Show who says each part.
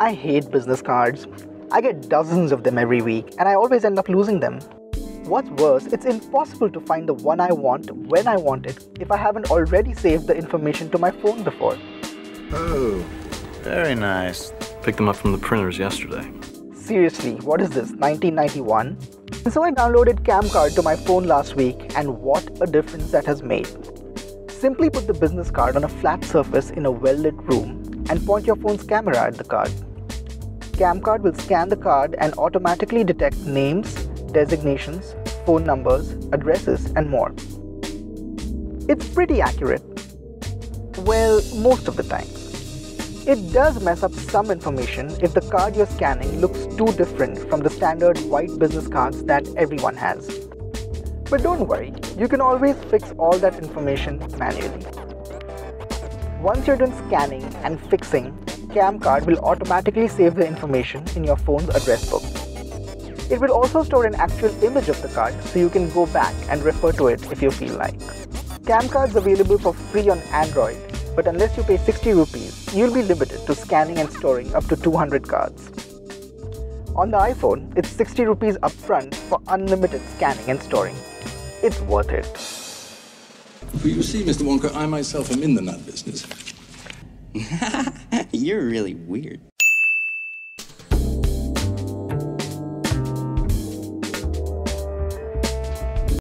Speaker 1: I hate business cards. I get dozens of them every week and I always end up losing them. What's worse, it's impossible to find the one I want when I want it if I haven't already saved the information to my phone before.
Speaker 2: Oh, very nice. Picked them up from the printers yesterday.
Speaker 1: Seriously, what is this, 1991? And so I downloaded Camcard to my phone last week and what a difference that has made. Simply put the business card on a flat surface in a well-lit room and point your phone's camera at the card. Camcard will scan the card and automatically detect names, designations, phone numbers, addresses, and more. It's pretty accurate. Well, most of the time. It does mess up some information if the card you're scanning looks too different from the standard white business cards that everyone has. But don't worry, you can always fix all that information manually. Once you're done scanning and fixing, CamCard will automatically save the information in your phone's address book. It will also store an actual image of the card so you can go back and refer to it if you feel like. CamCard is available for free on Android but unless you pay 60 rupees, you'll be limited to scanning and storing up to 200 cards. On the iPhone, it's 60 rupees upfront for unlimited scanning and storing. It's worth it.
Speaker 3: Well, you see, Mr. Wonka, I myself am in the nut business.
Speaker 4: You're really weird.